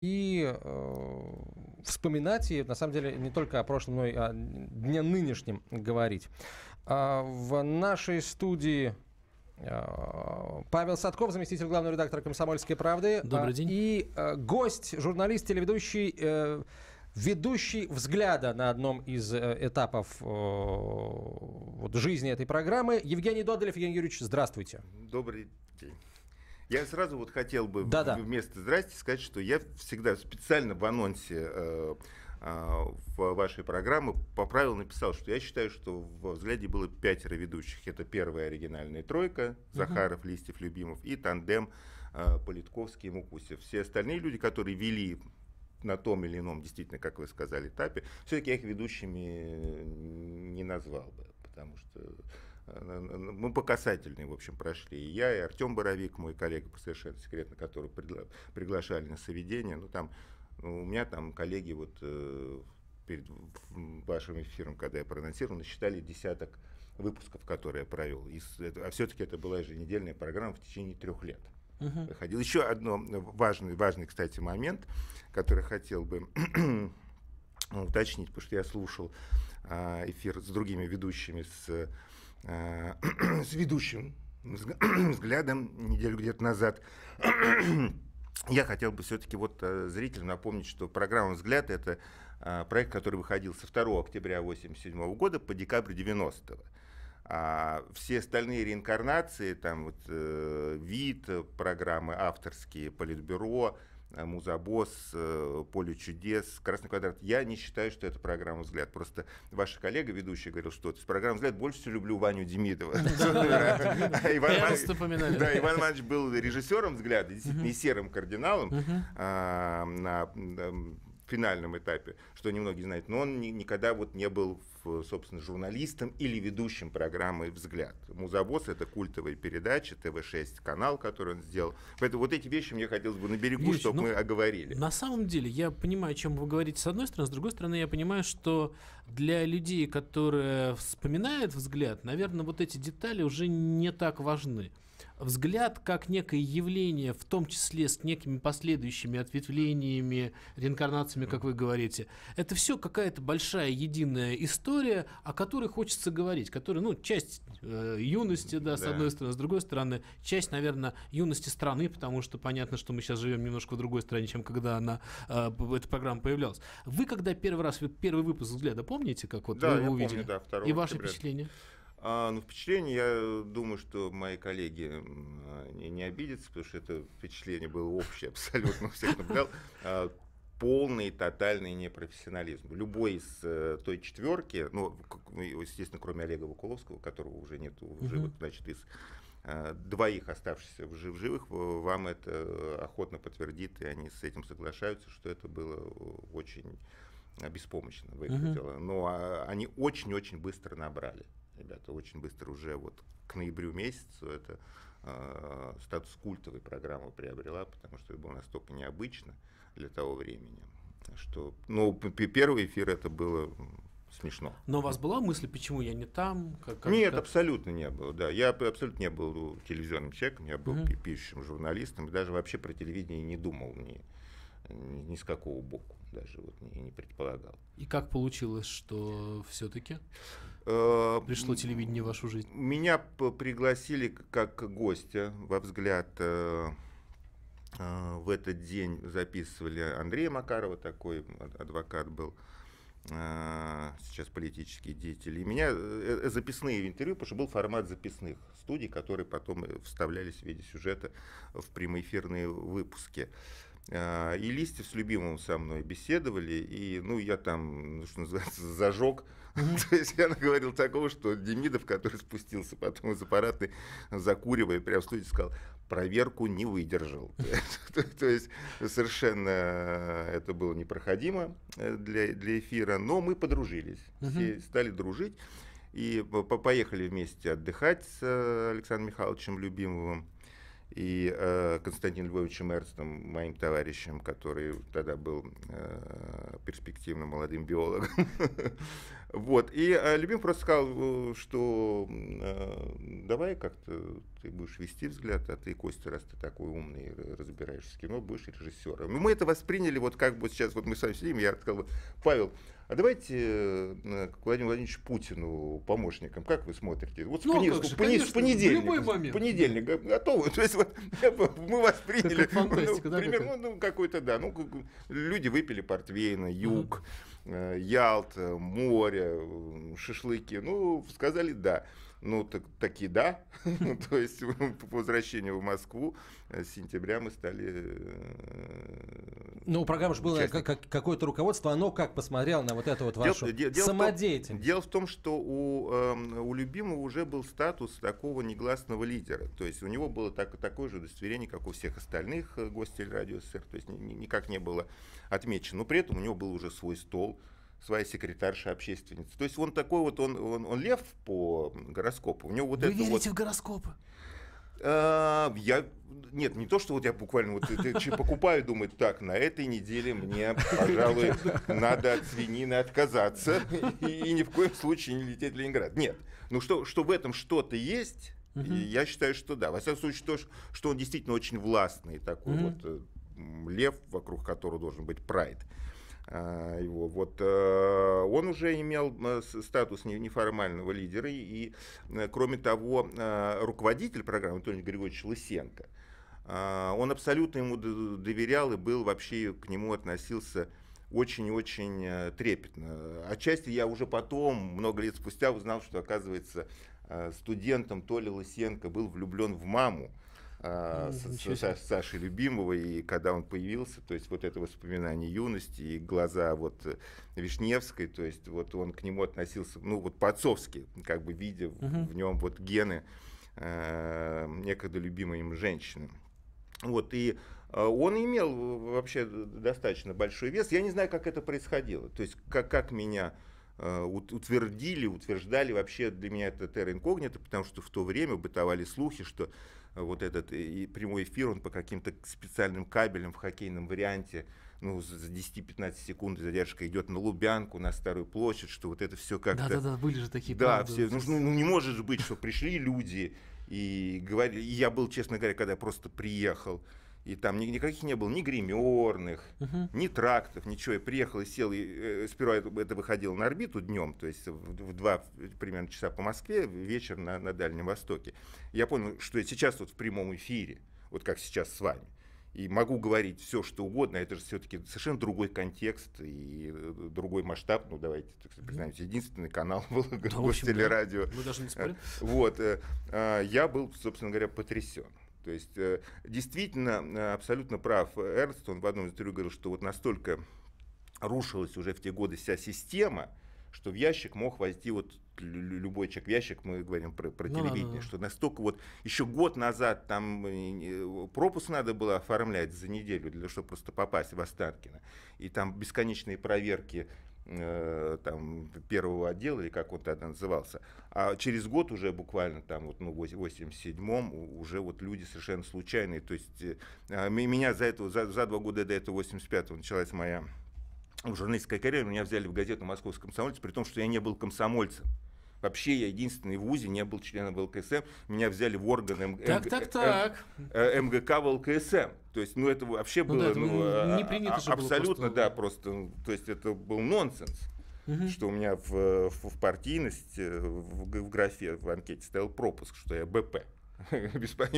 и э, вспоминать, и на самом деле не только о прошлом, но и о дне нынешнем говорить. А в нашей студии э, Павел Садков, заместитель главного редактора «Комсомольской правды». Добрый день. И э, гость, журналист, телеведущий, э, ведущий взгляда на одном из э, этапов э, вот, жизни этой программы. Евгений Додолев. Евгений Юрьевич, здравствуйте. Добрый день. Я сразу вот хотел бы Да-да. вместо «здрасте» сказать, что я всегда специально в анонсе э, э, в вашей программы поправил, написал, что я считаю, что в «Взгляде» было пятеро ведущих. Это первая оригинальная тройка, Захаров, Листьев, Любимов, и тандем э, Политковский и Мукусев. Все остальные люди, которые вели на том или ином, действительно, как вы сказали, этапе, все-таки я их ведущими не назвал бы, потому что мы по касательной, в общем, прошли. И я, и Артем Боровик, мой коллега по совершенно секретно, которого пригла- приглашали на соведение. Ну, там, ну, у меня там коллеги вот э, перед вашим эфиром, когда я проанонсировал, насчитали десяток выпусков, которые я провел. И а все-таки это была еженедельная программа в течение трех лет. Выходил. Еще одно важный, важный, кстати, момент, который хотел бы уточнить, потому что я слушал а, эфир с другими ведущими, с, с ведущим взг- взглядом неделю где-то назад. Я хотел бы все-таки вот э, зрителям напомнить, что программа «Взгляд» — это а, проект, который выходил со 2 октября 1987 года по декабрь 90 а все остальные реинкарнации, там вот э, вид, э, программы авторские, Политбюро, э, Музабос, э, Поле чудес, Красный квадрат. Я не считаю, что это программа «Взгляд». Просто ваша коллега, ведущий, говорил, что с программы «Взгляд» больше всего люблю Ваню Демидова. А Иван Иванович- был режиссером «Взгляда», действительно, и серым кардиналом а, на финальном этапе, что немногие знают, но он ни- никогда вот не был, в, собственно, журналистом или ведущим программы «Взгляд». «Музабос» — это культовая передача, ТВ-6 канал, который он сделал. Поэтому вот эти вещи мне хотелось бы на берегу, Юрьевич, чтобы ну, мы оговорили. На самом деле, я понимаю, о чем вы говорите с одной стороны, с другой стороны, я понимаю, что для людей, которые вспоминают взгляд, наверное, вот эти детали уже не так важны. Взгляд как некое явление, в том числе с некими последующими ответвлениями, реинкарнациями, как вы говорите, это все какая-то большая единая история, о которой хочется говорить, которая, ну, часть э, юности, да, с Да. одной стороны, с другой стороны, часть, наверное, юности страны, потому что понятно, что мы сейчас живем немножко в другой стране, чем когда она, э, эта программа появлялась. Вы когда первый раз, вы первый выпуск взгляда, помните, как вот Да, вы я его помню, увидели? да, 2 И ваши октября. впечатления? А, ну, впечатление, я думаю, что мои коллеги не, не обидятся, потому что это впечатление было общее, абсолютно у всех наблюдал. А, полный, тотальный непрофессионализм. Любой из э, той четверки, ну, ну, естественно, кроме Олега Вакуловского, которого уже нет в живых, значит, из э, двоих оставшихся в жив- в живых, вам это охотно подтвердит, и они с этим соглашаются, что это было очень беспомощно выглядело. Но а, они очень-очень быстро набрали. Ребята очень быстро уже вот к ноябрю месяцу это э, статус культовой программы приобрела, потому что это было настолько необычно для того времени, что, ну, первый эфир это было смешно. Но у вас была мысль, почему я не там? Как- как- Нет, как- абсолютно не было, да. Я абсолютно не был телевизионным человеком, я был пи- пишущим журналистом, и даже вообще про телевидение не думал ни, ни, ни с какого боку, даже вот не, не предполагал. И как получилось, что все-таки пришло телевидение в вашу жизнь? Меня пригласили как гостя во взгляд. э, э, В этот день записывали Андрея Макарова, такой ад- адвокат был, э, сейчас политический деятель. И меня э, э, записные интервью, потому что был формат записных студий, которые потом э, вставлялись в виде сюжета в прямоэфирные выпуски. Э, И Листьев с любимым со мной беседовали, и ну я там, ну, что называется, зажег. То есть я наговорил такого, что Демидов, который спустился потом из аппаратной, закуривая, прямо в студии сказал, проверку не выдержал. То- есть совершенно это было непроходимо э, для, для эфира, но мы подружились, все стали дружить. И по- поехали вместе отдыхать с э, Александром Михайловичем Любимовым и э, Константином Львовичем Эрстом, моим товарищем, который тогда был э, перспективным молодым биологом. вот. И э, Любим просто сказал, э, что э, давай как-то ты будешь вести взгляд, а ты, Костя, раз ты такой умный, разбираешься в кино, будешь режиссером. Ну, мы это восприняли вот как бы сейчас, вот мы с вами сидим, я сказал, Павел, а давайте э, к Владимиру Владимировичу Путину помощником. Как вы смотрите? Вот ну, с, же, в, конечно, в понедельник. В любой момент. В понедельник готовы. То есть вот мы вас приняли. Ну, да, примерно, ну, какой-то, да. Ну, люди выпили портвейна, юг, uh-huh. Ялта, море, шашлыки. Ну, сказали да. Ну, так, таки да. То есть по возвращению в Москву э, с сентября мы стали... Э, ну, у программы же было какое-то руководство, оно как посмотрело на вот это вот вашу самодеятельность? Дело в том, что у, эм, у Любимого уже был статус такого негласного лидера. То есть у него было так, такое же удостоверение, как у всех остальных э, гостей радио СССР. То есть никак не было отмечено. Но при этом у него был уже свой стол, своя секретарша общественница. То есть он такой вот, он, он, он лев по гороскопу. У него вот Вы это верите вот... в гороскопы? А, я нет, не то, что вот я буквально вот покупаю, думаю, так, на этой неделе мне, пожалуй, надо от свинины отказаться и, и ни в коем случае не лететь в Ленинград. Нет, ну что, что в этом что-то есть, uh я считаю, что да. Во всяком случае, то, что он действительно очень властный, такой uh вот э, лев, вокруг которого должен быть прайд. А, его. Вот, э, он уже имел э, статус неформального лидера, и, э, кроме того, руководитель программы Антоний Григорьевич Лысенко, а, он абсолютно ему доверял и был вообще к нему относился очень-очень трепетно. Отчасти я уже потом, много лет спустя, узнал, что, оказывается, студентом Толя Лысенко был влюблен в маму а, с, с, Сашей Любимого, и когда он появился, то есть вот это воспоминание юности и глаза вот э, Вишневской, то есть вот он к нему относился, ну вот по-отцовски, как бы видя uh-huh. в нем вот гены э, некогда любимой им женщины. Вот, и э, он имел вообще достаточно большой вес. Я не знаю, как это происходило. То есть, как, как меня утвердили, утверждали вообще для меня это терра инкогнито, потому что в то время бытовали слухи, что вот этот и прямой эфир, он по каким-то специальным кабелям в хоккейном варианте, ну, за 10-15 секунд задержка идет на Лубянку, на Старую площадь, что вот это все как-то... Да-да-да, были же такие Да, все, ну, ну, не может быть, что пришли люди и говорили... И я был, честно говоря, когда я просто приехал, и там ни, никаких не было ни гримерных, uh-huh. ни трактов, ничего. Я приехал и сел, и э, сперва это, это выходило на орбиту днем, то есть в, в два примерно часа по Москве, вечер на, на Дальнем Востоке. Я понял, что я сейчас вот в прямом эфире, вот как сейчас с вами. И могу говорить все, что угодно, это же все-таки совершенно другой контекст и э, другой масштаб. Ну, давайте так признаемся, единственный канал был да, телерадио. Мы даже не спорим. Вот. Э, а, я был, собственно говоря, потрясен. То есть э, действительно э, абсолютно прав Эрнст, он в одном из интервью говорил, что вот настолько рушилась уже в те годы вся система, что в ящик мог войти вот любой человек в ящик, мы говорим про, про ну, телевидение, да, да. что настолько вот еще год назад там э, пропуск надо было оформлять за неделю, для того, чтобы просто попасть в Останкино. И там бесконечные проверки Э, там, первого отдела, или как он тогда назывался. А через год уже буквально там вот, ну, в 87-м уже вот люди совершенно случайные. То есть э, меня за, это, за, за два года до этого, 85-го, началась моя журналистская карьера, меня взяли в газету «Московский комсомольец», при том, что я не был комсомольцем. Вообще я единственный в ВУЗе, не был членом ВЛКСМ. Меня взяли в орган М- так, так, так. М- МГК ВЛКСМ. То есть, ну это вообще ну, было да, ну, а, не принято а, абсолютно, было просто... да, просто, то есть это был нонсенс. Угу. Что у меня в, в, в партийности, в, в графе в анкете стоял пропуск, что я БП.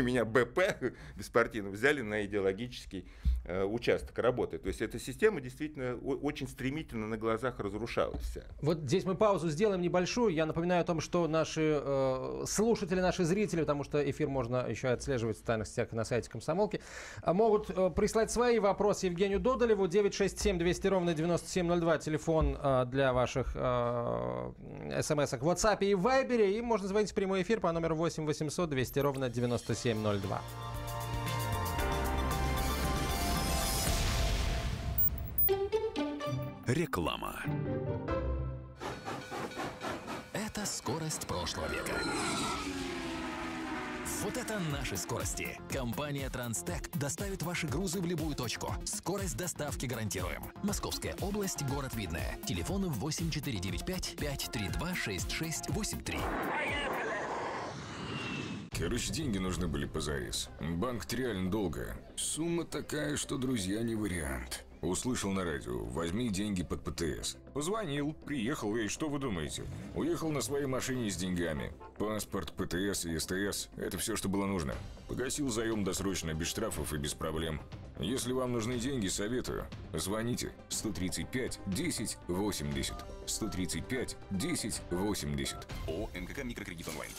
меня БП беспартийно взяли на идеологический э, участок работы. То есть эта система действительно очень стремительно на глазах разрушалась вся. Вот здесь мы паузу сделаем небольшую. Я напоминаю о том, что наши э, слушатели, наши зрители, потому что эфир можно еще отслеживать в социальных сетях на сайте Комсомолки, а могут э, прислать свои вопросы Евгению Додолеву. 967 200 ровно 9702. Телефон э, для ваших э, смс-ок в WhatsApp и Viber. И можно звонить в прямой эфир по номеру 8 800 200 ровно ровно 9702. Реклама. Это скорость прошлого века. Вот это наши скорости. Компания Транстек доставит ваши грузы в любую точку. Скорость доставки гарантируем. Московская область, город Видное. Телефон 8495 532 6683. Короче, деньги нужны были позарез. Банк реально долго. Сумма такая, что друзья не вариант. Услышал на радио, возьми деньги под ПТС. Позвонил, приехал, и что вы думаете? Уехал на своей машине с деньгами. Паспорт, ПТС и СТС – это все, что было нужно. Погасил заем досрочно, без штрафов и без проблем. Если вам нужны деньги, советую. Звоните 135 10 80. 135 10 80. О НКК «Микрокредит онлайн».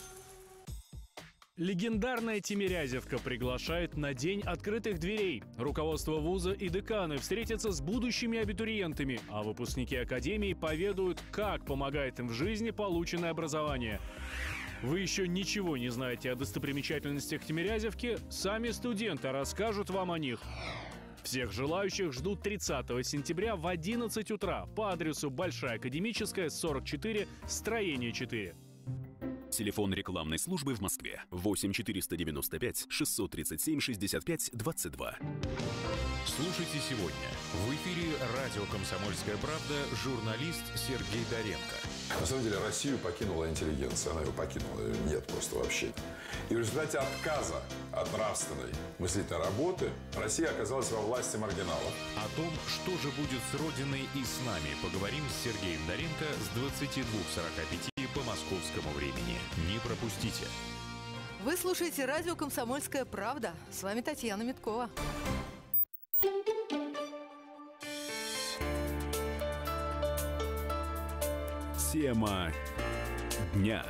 Легендарная Тимирязевка приглашает на День открытых дверей. Руководство вуза и деканы встретятся с будущими абитуриентами, а выпускники академии поведают, как помогает им в жизни полученное образование. Вы еще ничего не знаете о достопримечательностях Тимирязевки? Сами студенты расскажут вам о них. Всех желающих ждут 30 сентября в 11 утра по адресу Большая Академическая, 44, строение 4. Телефон рекламной службы в Москве 8 495 637 65 22. Слушайте сегодня. В эфире радио «Комсомольская правда» журналист Сергей Доренко. На самом деле Россию покинула интеллигенция. Она ее покинула. Ее нет просто вообще. И в результате отказа от нравственной мыслительной работы Россия оказалась во власти маргиналов. О том, что же будет с Родиной и с нами, поговорим с Сергеем Доренко с 22.45 по московскому времени. Не пропустите. Вы слушаете радио «Комсомольская правда». С вами Татьяна Миткова. Тема дня.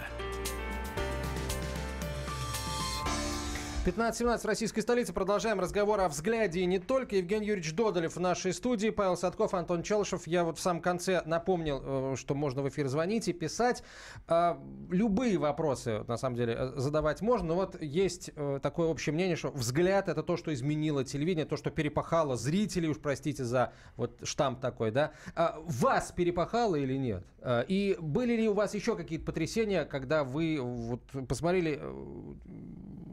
15-17 в российской столице. Продолжаем разговор о взгляде и не только. Евгений Юрьевич Додолев в нашей студии, Павел Садков, Антон Челышев. Я вот в самом конце напомнил, э, что можно в эфир звонить и писать. А, любые вопросы, на самом деле, э, задавать можно. Но вот есть э, такое общее мнение, что взгляд – это то, что изменило телевидение, то, что перепахало зрителей, уж простите за вот штамп такой, да. А вас перепахало или нет? А, и были ли у вас еще какие-то потрясения, когда вы вот посмотрели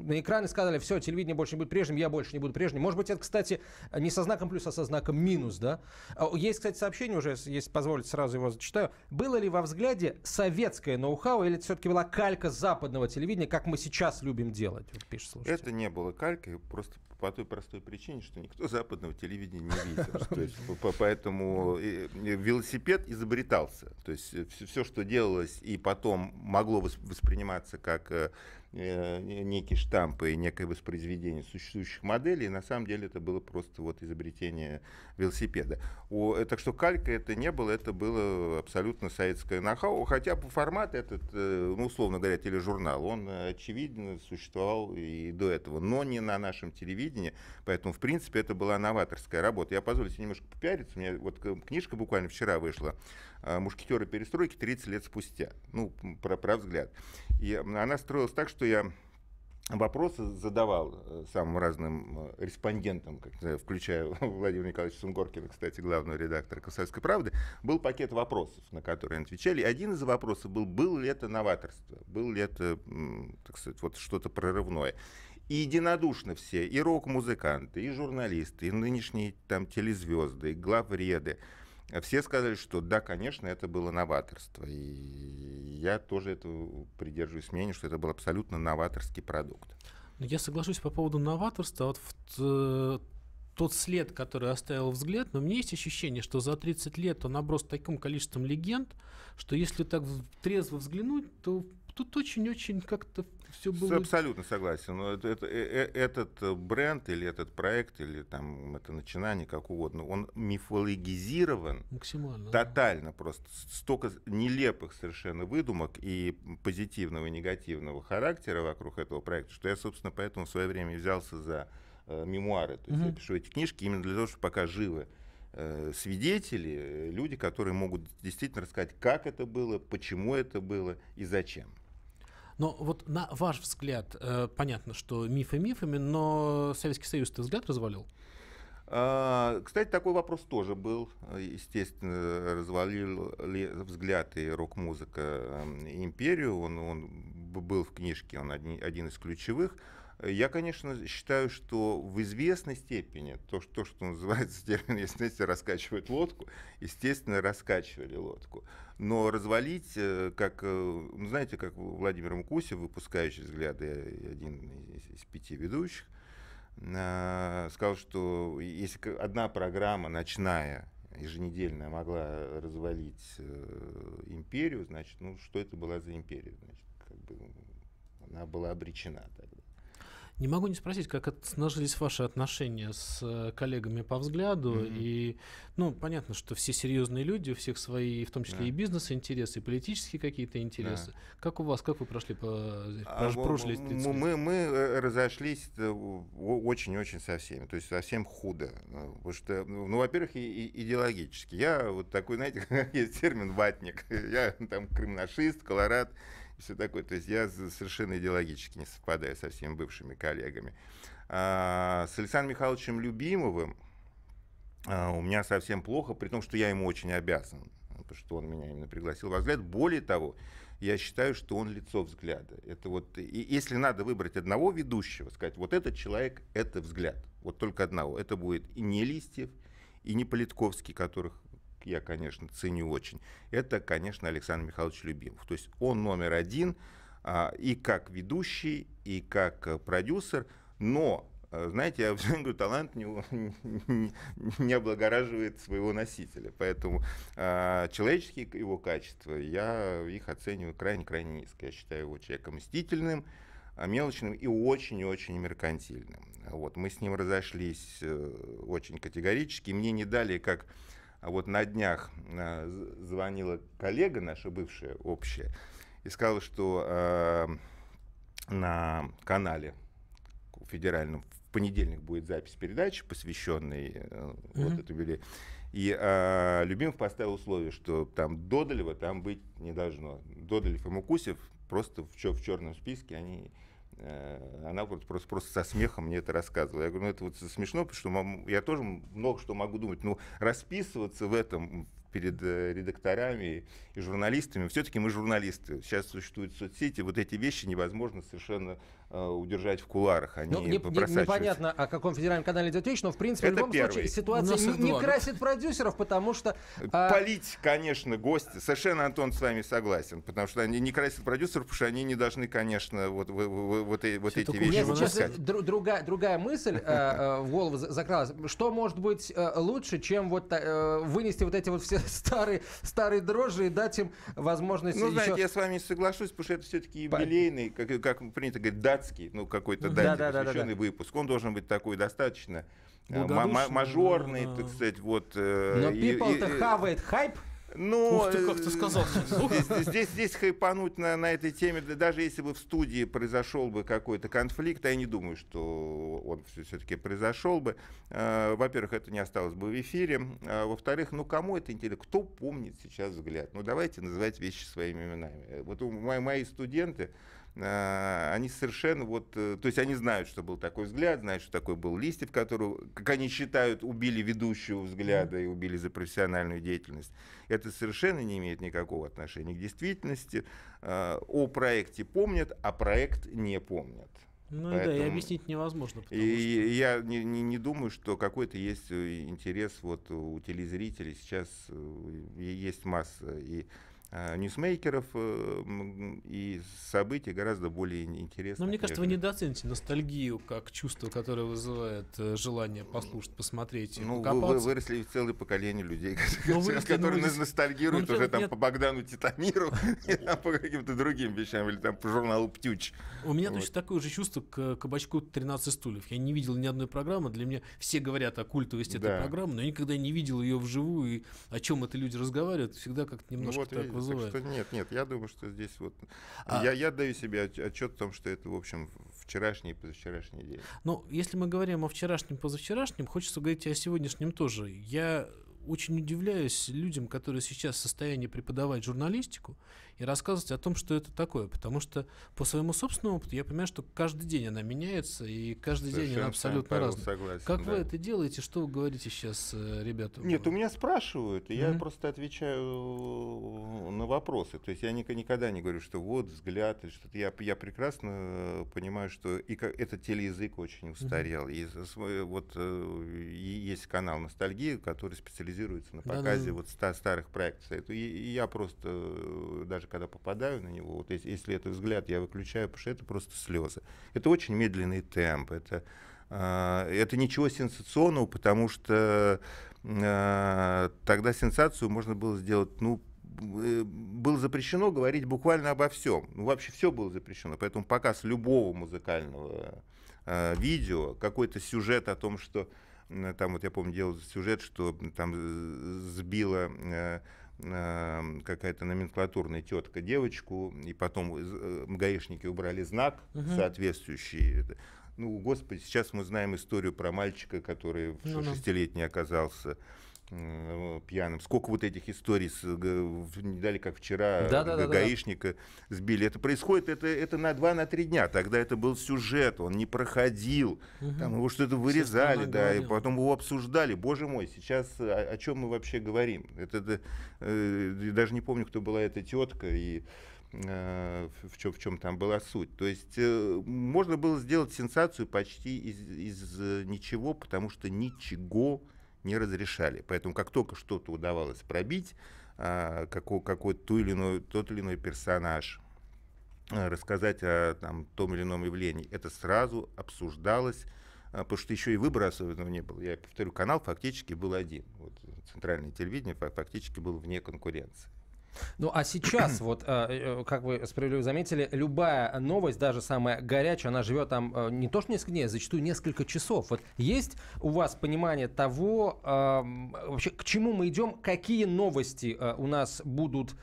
на экран и сказали, все, телевидение больше не будет прежним, я больше не буду прежним. Может быть, это, кстати, не со знаком плюс, а со знаком минус, да? А, есть, кстати, сообщение уже, если позволите, сразу его зачитаю. Было ли во взгляде советское ноу-хау или это все-таки была калька западного телевидения, как мы сейчас любим делать? Вот пишет слушатель. Это не было калькой, просто по той простой причине, что никто западного телевидения не видел. Поэтому велосипед изобретался. То есть все, что делалось и потом могло восприниматься как Э, некие штампы и некое воспроизведение существующих моделей. На самом деле это было просто вот изобретение велосипеда. У, э, так что калька это не было, это было абсолютно советское нахау. Хотя по формату этот, э, ну, условно говоря, тележурнал, он очевидно существовал и до этого, но не на нашем телевидении. Поэтому, в принципе, это была новаторская работа. Я позволю себе немножко попиариться. У меня вот книжка буквально вчера вышла «Мушкетеры перестройки 30 лет спустя». Ну, про, про взгляд. И она строилась так, что я вопросы задавал э, самым разным э, респондентам, включая Владимира Николаевича Сунгоркина, кстати, главного редактора «Комсомольской правды», был пакет вопросов, на которые отвечали. И один из вопросов был, был ли это новаторство, был ли это, так сказать, вот что-то прорывное. И единодушно все, и рок-музыканты, и журналисты, и нынешние там телезвезды, и главреды, все сказали, что да, конечно, это было новаторство. И я тоже это придерживаюсь мнения, что это был абсолютно новаторский продукт. Ну, я соглашусь по поводу новаторства. Вот в, тот след, который оставил взгляд, но у меня есть ощущение, что за 30 лет он оброс таким количеством легенд, что если так трезво взглянуть, то тут очень-очень как-то все было... Абсолютно согласен. Но это, это, э, этот бренд или этот проект, или там это начинание, как угодно, он мифологизирован Максимально, тотально да. просто. Столько нелепых совершенно выдумок и позитивного и негативного характера вокруг этого проекта, что я, собственно, поэтому в свое время взялся за э, мемуары. То есть угу. я пишу эти книжки именно для того, чтобы пока живы э, свидетели, люди, которые могут действительно рассказать, как это было, почему это было и зачем. Но вот на ваш взгляд, э, понятно, что мифы мифами, но Советский Союз ты взгляд развалил? А, кстати, такой вопрос тоже был. Естественно, развалил ли взгляд и рок-музыка эм, империю. Он, он был в книжке, он один, один из ключевых. Я, конечно, считаю, что в известной степени то, что, то, что называется термин, если раскачивать лодку, естественно, раскачивали лодку. Но развалить, э, как, э, ну, знаете, как Владимир Мкусев, выпускающий взгляды, один из, из пяти ведущих, э, сказал, что если одна программа ночная, еженедельная, могла развалить империю, значит, ну, что это была за империя? Значит, как бы она была обречена тогда. Не могу не спросить, как сложились ваши отношения с э, коллегами по взгляду. Mm-hmm. И, ну, понятно, что все серьезные люди, у всех свои, в том числе yeah. и бизнес-интересы, и политические какие-то интересы. Yeah. Как у вас, как вы прошли по а, прожили мы, мы, мы э, разошлись э, очень-очень со всеми, то есть совсем худо. Потому что, ну, во-первых, и, и идеологически. Я вот такой, знаете, есть термин ватник. Я там крымнашист, колорад все такое. То есть я совершенно идеологически не совпадаю со всеми бывшими коллегами. А, с Александром Михайловичем Любимовым а, у меня совсем плохо, при том, что я ему очень обязан, потому что он меня именно пригласил во взгляд. Более того, я считаю, что он лицо взгляда. Это вот, и если надо выбрать одного ведущего, сказать, вот этот человек, это взгляд, вот только одного, это будет и не Листьев, и не Политковский, которых я, конечно, ценю очень, это, конечно, Александр Михайлович Любимов. То есть он номер один а, и как ведущий, и как э, продюсер, но э, знаете, я все говорю, талант не, не, не облагораживает своего носителя. Поэтому э, человеческие его качества, я их оцениваю крайне-крайне низко. Я считаю его человеком мстительным, а, мелочным и очень-очень меркантильным. Вот, мы с ним разошлись э, очень категорически. Мне не дали, как а вот на днях э, звонила коллега наша бывшая общая и сказала, что э, на канале федеральном в понедельник будет запись передачи, посвященной mm-hmm. вот этому юбилею. И э, Любимов поставил условие, что там Додолева там быть не должно. Додолев и Мукусев просто в, в черном списке, они она вот просто, просто со смехом мне это рассказывала. Я говорю, ну это вот смешно, потому что я тоже много что могу думать. Ну, расписываться в этом перед э, редакторами и журналистами. Все-таки мы журналисты. Сейчас существуют соцсети, вот эти вещи невозможно совершенно э, удержать в куларах. Они ну, не, не, непонятно, о каком федеральном канале идет речь, но в принципе Это в любом первый. случае ситуация не, не красит продюсеров, потому что... А... Полить, конечно, гости. Совершенно, Антон, с вами согласен, потому что они не красят продюсеров, потому что они не должны, конечно, вот, вот, вот, вот эти вещи выпускать. Др- другая, другая мысль э, э, в голову закралась. Что может быть э, лучше, чем вот э, вынести вот эти вот все старые, старые дрожжи и дать им возможность Ну, еще... знаете, я с вами соглашусь, потому что это все-таки юбилейный, как, как принято говорить, датский, ну, какой-то дате да, посвященный да, да, выпуск. Он должен быть такой достаточно э, мажорный, так сказать, вот. Э, Но people-то хавает хайп. Ну, Ух ты, как ты сказал. Здесь, здесь, здесь хайпануть на, на этой теме, даже если бы в студии произошел бы какой-то конфликт, а я не думаю, что он все-таки произошел бы. Э, во-первых, это не осталось бы в эфире. А, во-вторых, ну кому это интересно? Кто помнит сейчас взгляд? Ну давайте называть вещи своими именами. Вот мои, мои студенты, они совершенно вот, э, то есть они знают, что был такой взгляд, знают, что такой был Листьев, которого, как они считают, убили ведущего взгляда и убили за профессиональную деятельность. Это совершенно не имеет никакого отношения к действительности. А, о проекте помнят, а проект не помнят. Ну Поэтому... да, и объяснить невозможно. И что... я не, не, не думаю, что какой-то есть э, интерес вот у телезрителей. Сейчас э, есть масса и ньюсмейкеров э, и событий гораздо более интересных. Но мне кажется, вы недооцените ностальгию как чувство, которое вызывает э, желание послушать, посмотреть. Ну, вы, вы выросли в целое поколение людей, ну, выросли, которые ну, ностальгируют ну, уже там нет... по Богдану Титамиру, по каким-то другим вещам, или там по журналу «Птюч». У меня точно такое же чувство к кабачку «13 стульев». Я не видел ни одной программы. Для меня все говорят о культовости этой программы, но я никогда не видел ее вживую, и о чем это люди разговаривают, всегда как-то немножко так вызывает. Так что нет, нет, я думаю, что здесь вот... А... Я, я даю себе отчет в том, что это, в общем, вчерашний и позавчерашний день. Ну, если мы говорим о вчерашнем, позавчерашнем, хочется говорить о сегодняшнем тоже. Я очень удивляюсь людям, которые сейчас в состоянии преподавать журналистику и рассказывать о том, что это такое. Потому что по своему собственному опыту я понимаю, что каждый день она меняется, и каждый Совершенно день она абсолютно разная. Согласен, как да. вы это делаете? Что вы говорите сейчас э, ребятам? Нет, у меня спрашивают, и mm-hmm. я просто отвечаю на вопросы. То есть я никогда не говорю, что вот взгляд или что-то. Я, я прекрасно понимаю, что и как, этот телеязык очень устарел. Mm-hmm. И вот и есть канал «Ностальгия», который специализируется на показе Да-да-да. вот ста- старых проектов. И, и я просто, даже когда попадаю на него, вот если, если это взгляд, я выключаю, потому что это просто слезы. Это очень медленный темп, это, э, это ничего сенсационного, потому что э, тогда сенсацию можно было сделать, ну, э, было запрещено говорить буквально обо всем. Ну, вообще все было запрещено. Поэтому показ любого музыкального э, видео, какой-то сюжет о том, что там вот я помню делал сюжет, что там сбила э, какая-то номенклатурная тетка девочку, и потом э, гаишники убрали знак угу. соответствующий. Ну, господи, сейчас мы знаем историю про мальчика, который ну, шестилетний оказался пьяным. Сколько вот этих историй, с, не дали как вчера, да, да, гаишника да. сбили. Это происходит это, это на 2-3 на дня. Тогда это был сюжет, он не проходил. Угу. Там его что-то вырезали, да, и потом его обсуждали. Боже мой, сейчас о, о чем мы вообще говорим? Это, это э, даже не помню, кто была эта тетка и э, в чем, в чем там была суть. То есть э, можно было сделать сенсацию почти из, из ничего, потому что ничего не разрешали. Поэтому как только что-то удавалось пробить, а, какой, какой то или иной, тот или иной персонаж, а, рассказать о там, том или ином явлении, это сразу обсуждалось, а, потому что еще и выбора особенного не было. Я повторю, канал фактически был один. Вот, центральное телевидение фактически было вне конкуренции. Ну а сейчас, вот, э, э, как вы справедливо заметили, любая новость, даже самая горячая, она живет там э, не то что несколько дней, а зачастую несколько часов. Вот есть у вас понимание того, вообще к чему мы идем, какие новости у нас будут,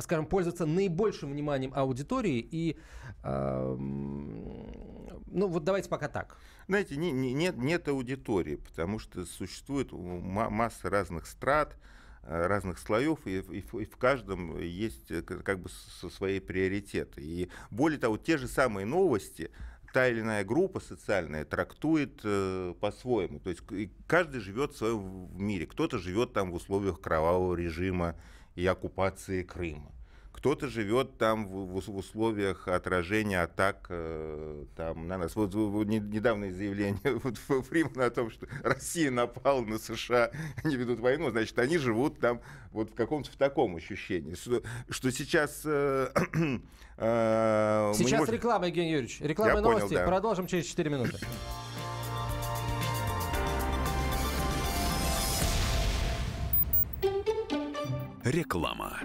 скажем, пользоваться наибольшим вниманием аудитории и, ну вот давайте пока так. Знаете, не, не, нет, нет аудитории, потому что существует масса разных страт, Э, разных слоев, и, и, и в каждом есть э, как бы со свои приоритеты. И более того, те же самые новости та или иная группа социальная трактует э, по-своему. То есть каждый живет в своем мире. Кто-то живет там в условиях кровавого режима и оккупации Крыма кто-то живет там в, в, в условиях отражения атак э, там, на нас. Вот, вот недавнее заявление вот, Фримана о том, что Россия напала на США, они ведут войну, значит, они живут там вот в каком-то в таком ощущении, что, что сейчас... Э, э, сейчас можем... реклама, Евгений Юрьевич. Реклама и новости. Понял, да. Продолжим через 4 минуты. Реклама.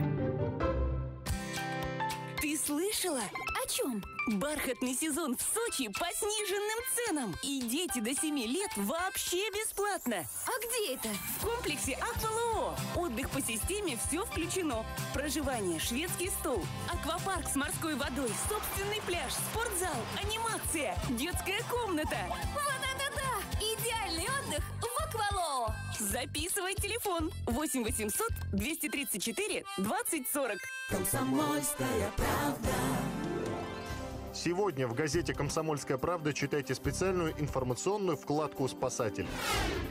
Слышала? О чем? Бархатный сезон в Сочи по сниженным ценам. И дети до 7 лет вообще бесплатно. А где это? В комплексе Аквалоо. Отдых по системе «Все включено». Проживание, шведский стол, аквапарк с морской водой, собственный пляж, спортзал, анимация, детская комната. Вот это да! Идеальный отдых Аквало! Записывай телефон 8 800 234 2040. Комсомольская правда. Сегодня в газете «Комсомольская правда» читайте специальную информационную вкладку «Спасатель».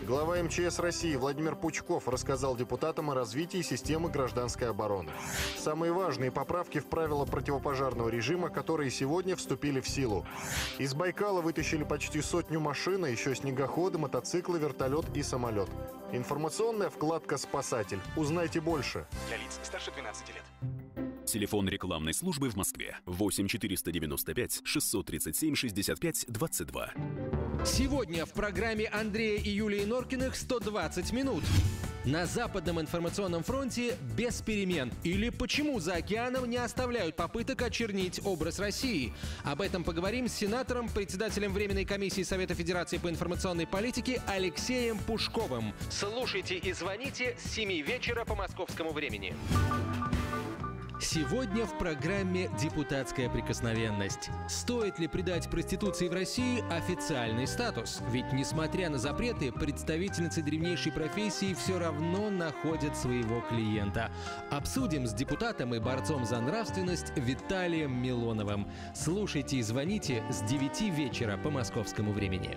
Глава МЧС России Владимир Пучков рассказал депутатам о развитии системы гражданской обороны. Самые важные поправки в правила противопожарного режима, которые сегодня вступили в силу. Из Байкала вытащили почти сотню машин, а еще снегоходы, мотоциклы, вертолет и самолет. Информационная вкладка «Спасатель». Узнайте больше. Для лиц старше 12 лет. Телефон рекламной службы в Москве 8 495 637 65 22. Сегодня в программе Андрея и Юлии Норкиных 120 минут. На Западном информационном фронте без перемен. Или почему за океаном не оставляют попыток очернить образ России? Об этом поговорим с сенатором, председателем Временной комиссии Совета Федерации по информационной политике Алексеем Пушковым. Слушайте и звоните с 7 вечера по московскому времени. Сегодня в программе «Депутатская прикосновенность». Стоит ли придать проституции в России официальный статус? Ведь, несмотря на запреты, представительницы древнейшей профессии все равно находят своего клиента. Обсудим с депутатом и борцом за нравственность Виталием Милоновым. Слушайте и звоните с 9 вечера по московскому времени.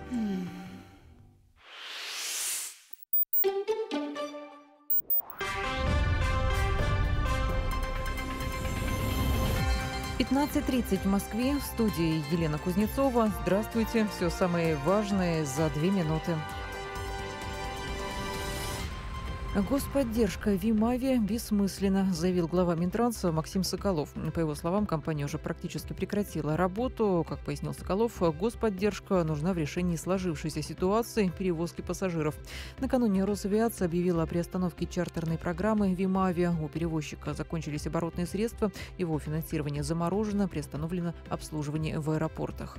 15.30 в Москве. В студии Елена Кузнецова. Здравствуйте. Все самое важное за две минуты. Господдержка ВИМ-Авиа бессмысленна, заявил глава Минтранса Максим Соколов. По его словам, компания уже практически прекратила работу. Как пояснил Соколов, господдержка нужна в решении сложившейся ситуации перевозки пассажиров. Накануне Росавиация объявила о приостановке чартерной программы ВИМ-Авиа. У перевозчика закончились оборотные средства, его финансирование заморожено, приостановлено обслуживание в аэропортах.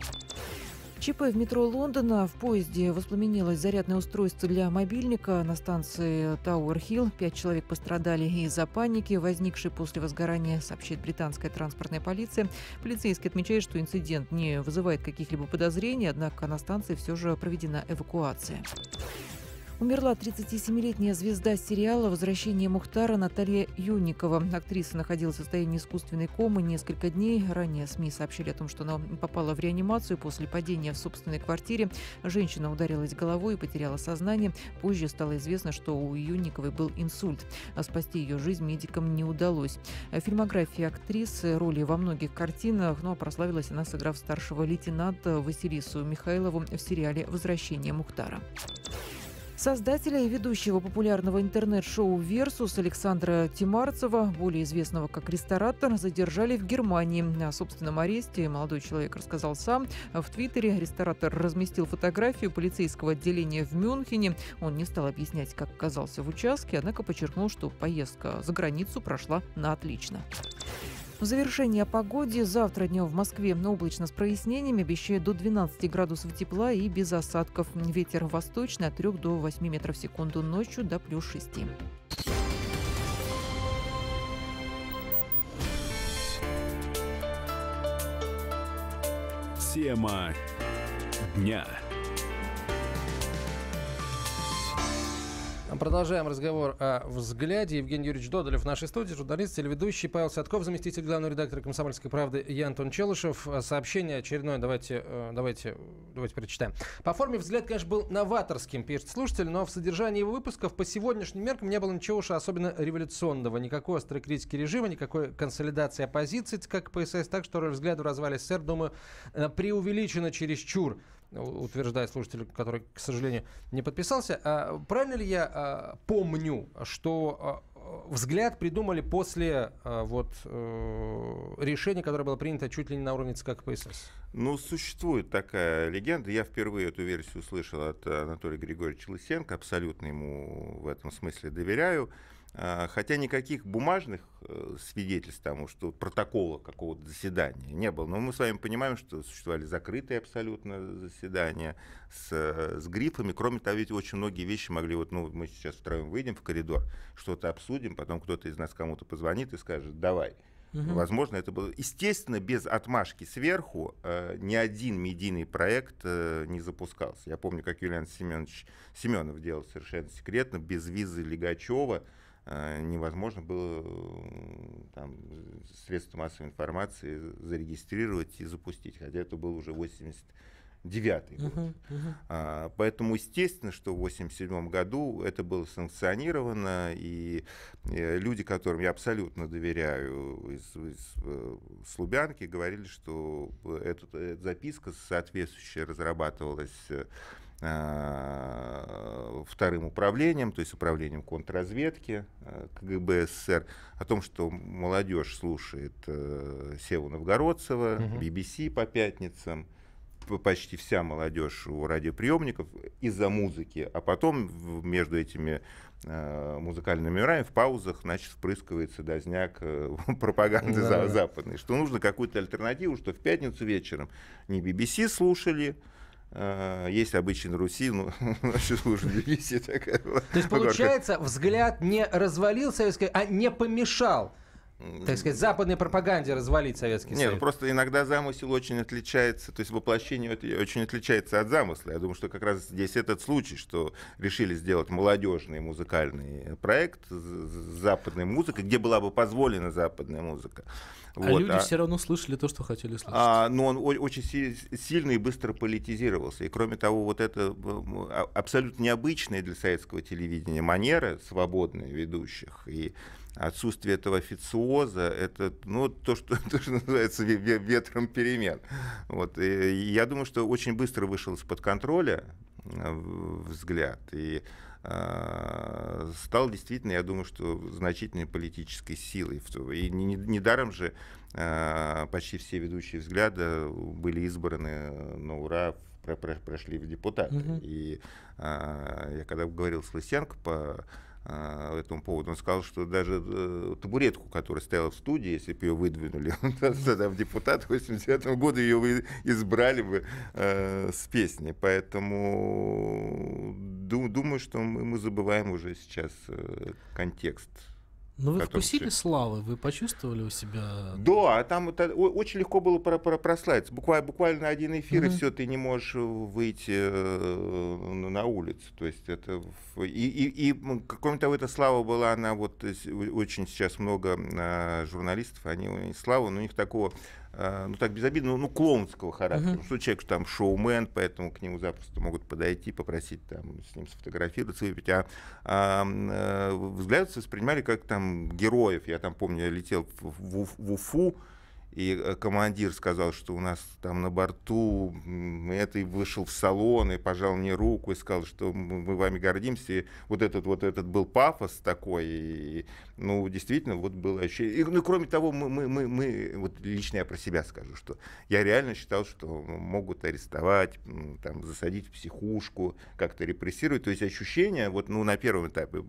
ЧП в метро Лондона. В поезде воспламенилось зарядное устройство для мобильника на станции Тауэр-Хилл. Пять человек пострадали из-за паники, возникшей после возгорания, сообщает британская транспортная полиция. Полицейский отмечает, что инцидент не вызывает каких-либо подозрений, однако на станции все же проведена эвакуация. Умерла 37-летняя звезда сериала «Возвращение Мухтара» Наталья Юникова. Актриса находилась в состоянии искусственной комы несколько дней. Ранее СМИ сообщили о том, что она попала в реанимацию после падения в собственной квартире. Женщина ударилась головой и потеряла сознание. Позже стало известно, что у Юниковой был инсульт. А спасти ее жизнь медикам не удалось. Фильмография актрисы, роли во многих картинах, но прославилась она, сыграв старшего лейтенанта Василису Михайлову в сериале «Возвращение Мухтара». Создателя и ведущего популярного интернет-шоу «Versus» Александра Тимарцева, более известного как Ресторатор, задержали в Германии. О собственном аресте молодой человек рассказал сам. В Твиттере Ресторатор разместил фотографию полицейского отделения в Мюнхене. Он не стал объяснять, как оказался в участке, однако подчеркнул, что поездка за границу прошла на отлично. В завершение о погоде. Завтра днем в Москве облачно с прояснениями. Обещают до 12 градусов тепла и без осадков. Ветер восточный от 3 до 8 метров в секунду. Ночью до плюс 6. Тема дня. Продолжаем разговор о взгляде. Евгений Юрьевич Додолев в нашей студии, журналист, телеведущий Павел Садков, заместитель главного редактора «Комсомольской правды» я Антон Челышев. Сообщение очередное давайте, э, давайте, давайте прочитаем. По форме взгляд, конечно, был новаторским, пишет слушатель, но в содержании его выпусков по сегодняшним меркам не было ничего уж особенно революционного. Никакой острой критики режима, никакой консолидации оппозиции, как ПСС. Так что роль взгляда в развале СССР, думаю, э, преувеличена чересчур утверждает слушатель, который, к сожалению, не подписался. А правильно ли я а, помню, что а, взгляд придумали после вот э, решения, которое было принято чуть ли не на уровне ЦК КПСС? Ну, существует такая легенда. Я впервые эту версию услышал от Анатолия Григорьевича Лысенко. Абсолютно ему в этом смысле доверяю. А, хотя никаких бумажных э, свидетельств тому, что протокола какого-то заседания не было. Но мы с вами понимаем, что существовали закрытые абсолютно заседания с, э, с грифами. Кроме того, ведь очень многие вещи могли, вот, ну, мы сейчас втроем выйдем в коридор, что-то обсудим, потом кто-то из нас кому-то позвонит и скажет, давай. Угу. Возможно, это было... Естественно, без отмашки сверху э, ни один медийный проект э, не запускался. Я помню, как Юлиан Семенович Семенов делал совершенно секретно, без визы Лигачева, невозможно было там, средства массовой информации зарегистрировать и запустить, хотя это был уже 89 год. Uh-huh, uh-huh. А, поэтому естественно, что в 87 году это было санкционировано, и, и э, люди, которым я абсолютно доверяю из, из э, Слубянки, говорили, что эта, эта записка соответствующая разрабатывалась Э, вторым управлением, то есть управлением контрразведки э, КГБ СССР, о том, что молодежь слушает э, Севу Новгородцева, угу. BBC по пятницам, почти вся молодежь у радиоприемников из-за музыки, а потом между этими э, музыкальными номерами в паузах, значит, впрыскивается дозняк э, пропаганды да. западной, что нужно какую-то альтернативу, что в пятницу вечером не BBC слушали, есть обычай на Руси, ну, значит, уже BBC такая. То есть, получается, взгляд не развалил советское, а не помешал так сказать, западной пропаганде развалить Советский Нет, Союз. ну просто иногда замысел очень отличается, то есть воплощение очень отличается от замысла. Я думаю, что как раз здесь этот случай, что решили сделать молодежный музыкальный проект с западной музыкой, где была бы позволена западная музыка. А люди все равно слышали то, что хотели слышать. А, но он о- очень си- сильно и быстро политизировался. И кроме того, вот это м, а- абсолютно необычная для советского телевидения манера свободных ведущих и отсутствие этого официоза, это ну, то, что, то, что называется ве- ве- ветром перемен. Вот. И я думаю, что очень быстро вышел из-под контроля э, взгляд. И э, стал действительно, я думаю, что значительной политической силой. И не- не- недаром же э, почти все ведущие взгляда были избраны на ура, про- про- прошли в депутаты. Мгм. И э, я когда говорил с Лысенко по э, этому поводу, он сказал, что даже э, табуретку, которая стояла в студии, если бы ее выдвинули тогда в депутат, в 89 году ее избрали бы э, с песней. Поэтому ду- думаю, что мы, забываем уже сейчас контекст. Но вы который вкусили всё- славы, вы почувствовали у себя... Да, а там это очень легко было про- про- прославиться. Буквально, буквально один эфир, и Мгм. все, ты не можешь выйти э, на улицу. То есть это... И, и, и кроме того, эта слава была, она вот о- очень сейчас много а, журналистов, они, слава, но у них такого, ну так безобидного, ну клоунского характера. Мгм. Что человек там шоумен, поэтому к нему запросто могут подойти, попросить там с ним сфотографироваться, выпить. А, а, э, взгляд воспринимали как там героев. Я там помню, я летел в, в в Уфу, и э, командир сказал, что у нас там на борту это и вышел в салон и пожал мне руку и сказал, что мы вами гордимся. И вот этот вот этот был пафос такой, и, ну действительно вот было ощущение. И, ну кроме того, мы, мы, мы, мы вот лично я про себя скажу, что я реально считал, что могут арестовать, там засадить в психушку, как-то репрессировать. То есть ощущение вот ну на первом этапе,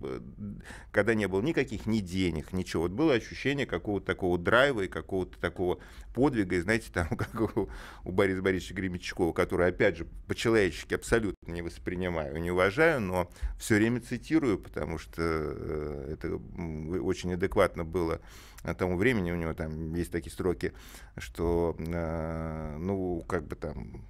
когда не было никаких ни денег, ничего, вот было ощущение какого-то такого драйва и какого-то такого подвига, и знаете, там, как у, у Бориса Борисовича Гремячкова, который, опять же, по-человечески абсолютно не воспринимаю, не уважаю, но все время цитирую, потому что э, это очень адекватно было тому времени, у него там есть такие строки, что, э, ну, как бы там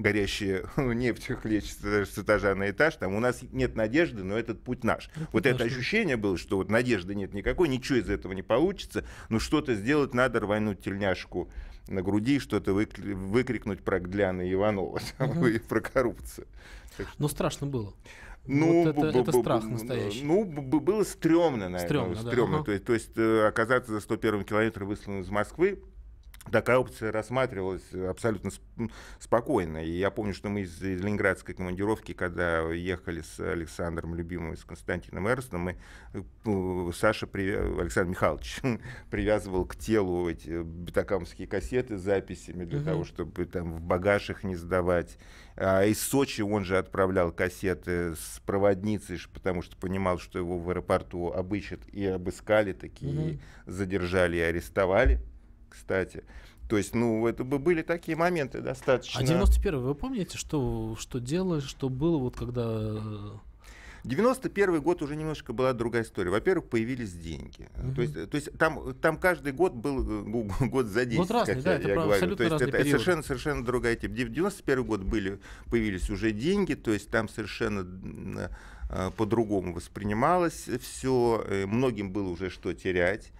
горящие нефтью хлещется с этажа на этаж, там у нас нет надежды, но этот путь наш. вот это наш, да. ощущение было, что вот надежды нет никакой, ничего из этого не получится, но что-то сделать надо, рвануть тельняшку на груди, что-то выкли- выкрикнуть про Гляна Иванова Мгм. и про коррупцию. Что- Но страшно было. ну, вот это, б- это страх настоящий. Ну, б- было стрёмно, наверное. Стрёмно, да, стрёмно. ага. То есть, то есть э, оказаться за 101 километром высланным из Москвы, такая опция рассматривалась абсолютно спокойно. И я помню, что мы из, из ленинградской командировки, когда ехали с Александром Любимым и с Константином Эрстом, мы, ну, Саша, привя- Александр Михайлович, привязывал к телу эти бетакамские кассеты с записями для Мгм. того, чтобы там в багаж их не сдавать. А из Сочи он же отправлял кассеты с проводницей, потому что понимал, что его в аэропорту обыщут и обыскали такие, Мгм. задержали и арестовали, кстати. То есть, ну, это бы были такие моменты достаточно... А 91 вы помните, что, что делали, что было вот когда... э, 91 год уже немножко была другая история. Во-первых, появились деньги. Мгм. То есть, то есть там, там каждый год был э, год за 10, разный, как да, я, это я говорю. абсолютно То есть разные это, периоды. совершенно, совершенно другая тема. В 91 год были, появились уже деньги, то есть там совершенно э, по-другому воспринималось все. Многим было уже что терять.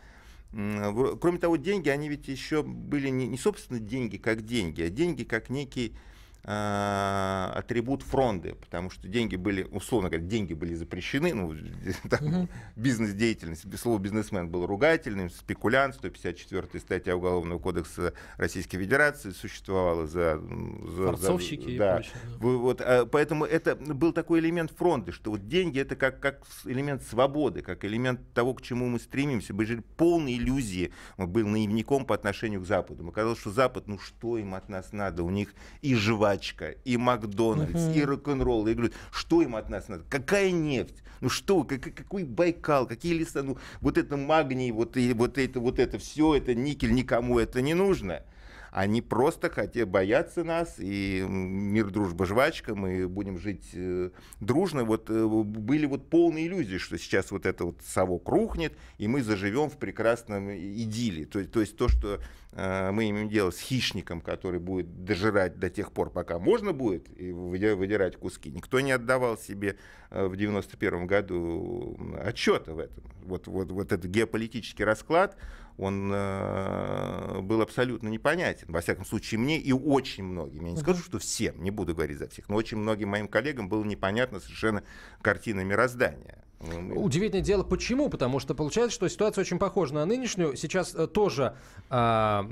Кроме того, деньги, они ведь еще были не, не собственно деньги как деньги, а деньги как некий а, атрибут фронды, потому что деньги были, условно говоря, деньги были запрещены, ну, там, бизнес-деятельность, слово бизнесмен было ругательным, спекулянт, 154 статья Уголовного кодекса Российской Федерации существовала за... за- за- Форцовщики и да. прочее, да. Вот, а, поэтому это был такой элемент фронта, что вот деньги это как, как элемент свободы, как элемент того, к чему мы стремимся. Мы жили полной иллюзии. Мы были наивником по отношению к Западу. Мы казалось, что Запад, ну что им от нас надо? У них и жвачка, и Макдональдс, Мгм. и рок-н-ролл. Я говорю, что им от нас надо? Какая нефть? Ну что, как- какой Байкал, какие леса? Ну, вот это магний, вот, и, вот это, вот это все, это никель, никому это не нужно. Они просто хотят, боятся нас, и мир, дружба, жвачка, мы будем жить э, дружно. Вот э, были вот полные иллюзии, что сейчас вот это вот совок рухнет, и мы заживем в прекрасном идилле. То, то есть то, что э, мы имеем дело с хищником, который будет дожирать до тех пор, пока можно будет, и выдирать куски. Никто не отдавал себе в 91 году отчета в этом. Вот, вот, вот этот геополитический расклад, он э, был абсолютно непонятен. Во всяком случае, мне и очень многим. Я не скажу, что всем, не буду говорить за всех, но очень многим моим коллегам было непонятно совершенно картина мироздания. Удивительное дело, почему? Потому что получается, что ситуация очень похожа на нынешнюю. Сейчас э, тоже а,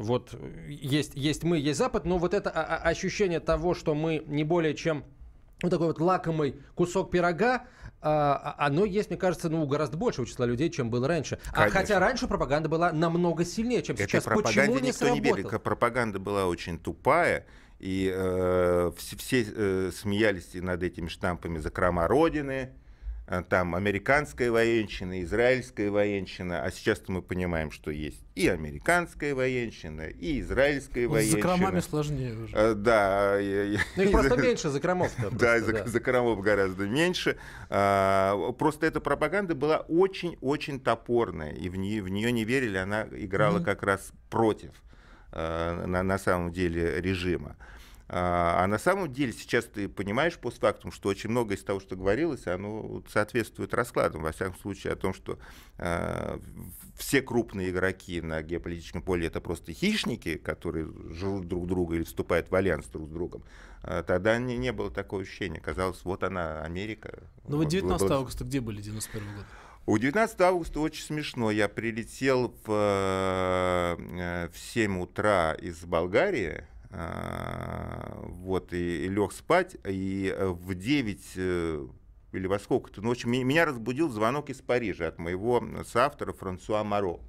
вот есть, есть мы, есть Запад, но вот это а, а, ощущение того, что мы не более чем вот такой вот лакомый кусок пирога, оно есть, мне кажется, ну, гораздо большего числа людей, чем было раньше. А хотя раньше пропаганда была намного сильнее, чем Этой сейчас. Почему не никто не верит. Пропаганда была очень тупая. И э, все, все э, смеялись над этими штампами «Закрома Родины», там американская военщина, израильская военщина, а сейчас мы понимаем, что есть и американская военщина, и израильская ну, военщина. С закромами сложнее уже. А, да. Ну, их просто меньше закромов. Да, закромов гораздо меньше. А, просто эта пропаганда была очень-очень топорная, и в нее, не верили, она играла как раз против на самом деле режима. А, а на самом деле сейчас ты понимаешь постфактум, что очень многое из того, что говорилось, оно соответствует раскладам. Во всяком случае, о том, что э, все крупные игроки на геополитическом поле это просто хищники, которые живут друг друга или вступают в альянс друг с другом. Э, тогда не, не было такого ощущения. Казалось, вот она, Америка. Ну вы 19 августа где были, 91 год? У 19 августа очень смешно. Я прилетел в, э, в 7 утра из Болгарии, а, вот, и, и лег спать, и э, в 9 э, или во сколько-то ночи меня разбудил звонок из Парижа от моего соавтора Франсуа Моро.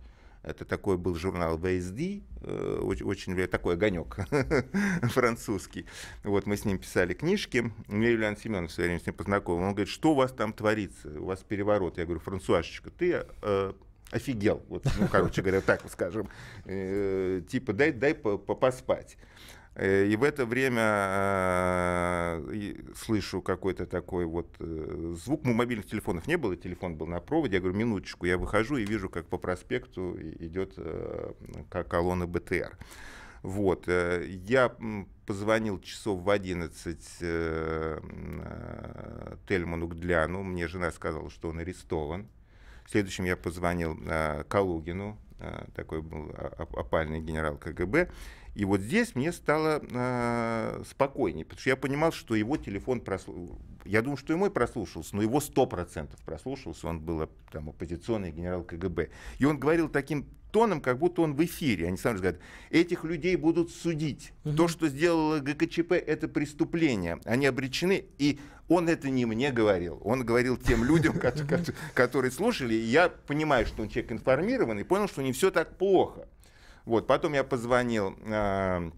Это такой был журнал VSD, э, очень, очень такой огонек французский. Вот мы с ним писали книжки. Мне Юлиан Семенов в свое время с ним познакомил. Он говорит, что у вас там творится? У вас переворот. Я говорю, Франсуашечка, ты э, офигел. Вот, ну, короче говоря, так скажем. Э, типа, дай, дай поспать. Э, и в это время э, слышу какой-то такой вот э, звук. Ну, мобильных телефонов не было, телефон был на проводе. Я говорю, минуточку, я выхожу и вижу, как по проспекту идет э, колонна БТР. Вот. Я позвонил часов в 11 э, э, Тельману Гдляну. Мне жена сказала, что он арестован. Следующим я позвонил Калугину, такой был опальный генерал КГБ. И вот здесь мне стало э, спокойнее, потому что я понимал, что его телефон прослушался. Я думаю, что и мой прослушался, но его сто процентов прослушался. Он был там, оппозиционный генерал КГБ. И он говорил таким тоном, как будто он в эфире. Они сами говорят, этих людей будут судить. Угу. То, что сделала ГКЧП, это преступление. Они обречены. И он это не мне говорил. Он говорил тем людям, которые слушали. И я понимаю, что он человек информированный, понял, что не все так плохо. Вот, потом я позвонил э,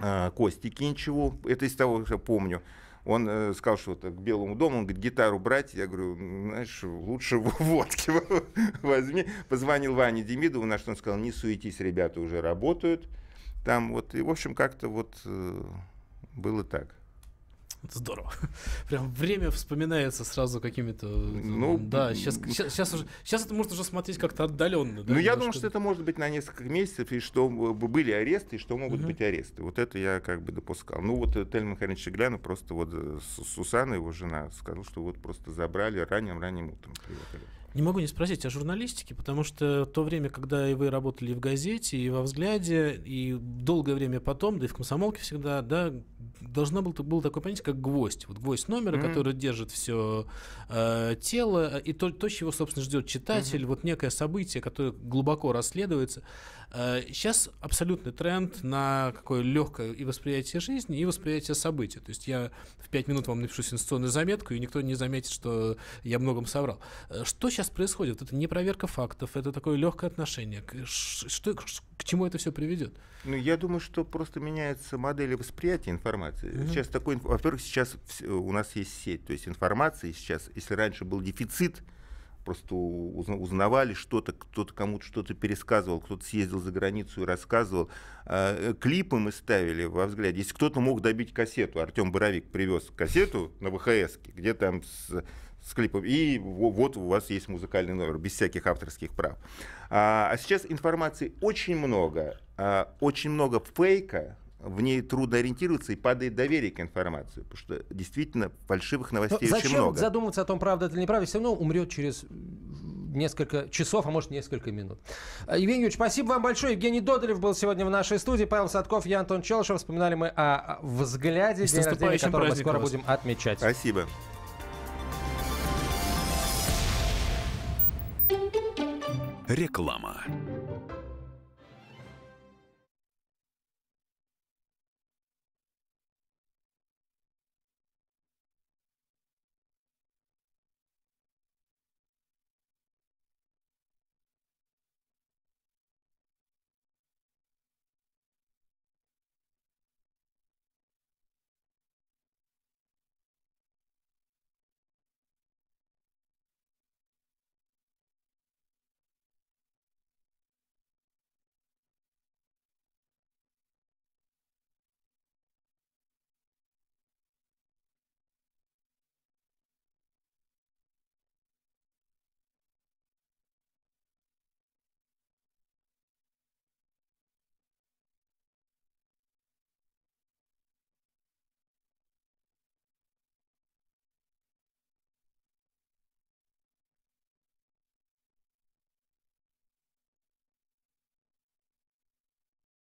э, Косте Кинчеву, это из того, что помню. Он э, сказал, что вот, к Белому дому, он говорит, гитару брать. Я говорю, знаешь, лучше водки возьми. Позвонил Ване Демидову, на что он сказал, не суетись, ребята уже работают. Там вот, и в общем как-то вот э, было так. Здорово. Прям время вспоминается сразу какими-то... Ну, да, сейчас, сейчас, сейчас, уже, сейчас это можно уже смотреть как-то отдаленно. Да, ну, я думаю, что это может быть на несколько месяцев, и что были аресты, и что могут угу. быть аресты. Вот это я как бы допускал. Ну, вот Тельман Харинч Шиглянов просто вот э, Сусана, его жена, сказал, что вот просто забрали ранним-ранним утром. Приехали. Не могу не спросить о журналистике, потому что то время, когда и вы работали в газете, и во взгляде, и долгое время потом, да и в комсомолке всегда, да, должна был, был такое понятие, как гвоздь. Вот гвоздь номера, mm-hmm. который держит все э, тело, и то, то, чего, собственно, ждет читатель, mm-hmm. вот некое событие, которое глубоко расследуется. Сейчас э, абсолютный тренд на какое легкое и восприятие жизни, и восприятие событий. То есть я в пять минут вам напишу сенсационную заметку, и никто не заметит, что я многом соврал. Э, что сейчас происходит? Это не проверка фактов, это такое легкое отношение. Что, к чему это все приведет? Ну, я думаю, что просто меняется модель восприятия информации. Mm-hmm. Сейчас такой, во-первых, сейчас у нас есть сеть, то есть информации сейчас, если раньше был дефицит просто узна- узнавали что-то, кто-то кому-то что-то пересказывал, кто-то съездил за границу и рассказывал. А, э, клипы мы ставили во взгляде. Если кто-то мог добить кассету, Артем Боровик привез кассету на ВХС, где там с, с клипом, и во- вот у вас есть музыкальный номер, без всяких авторских прав. А, а сейчас информации очень много, а, очень много фейка, в ней трудно ориентироваться и падает доверие к информации, потому что действительно фальшивых Ну, новостей очень зачем много. задумываться о том, правда это или неправда, все равно умрет через несколько часов, а может несколько минут. А, Евгений Юрьевич, спасибо вам большое. Евгений Додолев был сегодня в нашей студии, Павел Садков, я Антон Челышев. Вспоминали мы о взгляде, И день рождения, который мы скоро вас. будем отмечать. Спасибо. Реклама.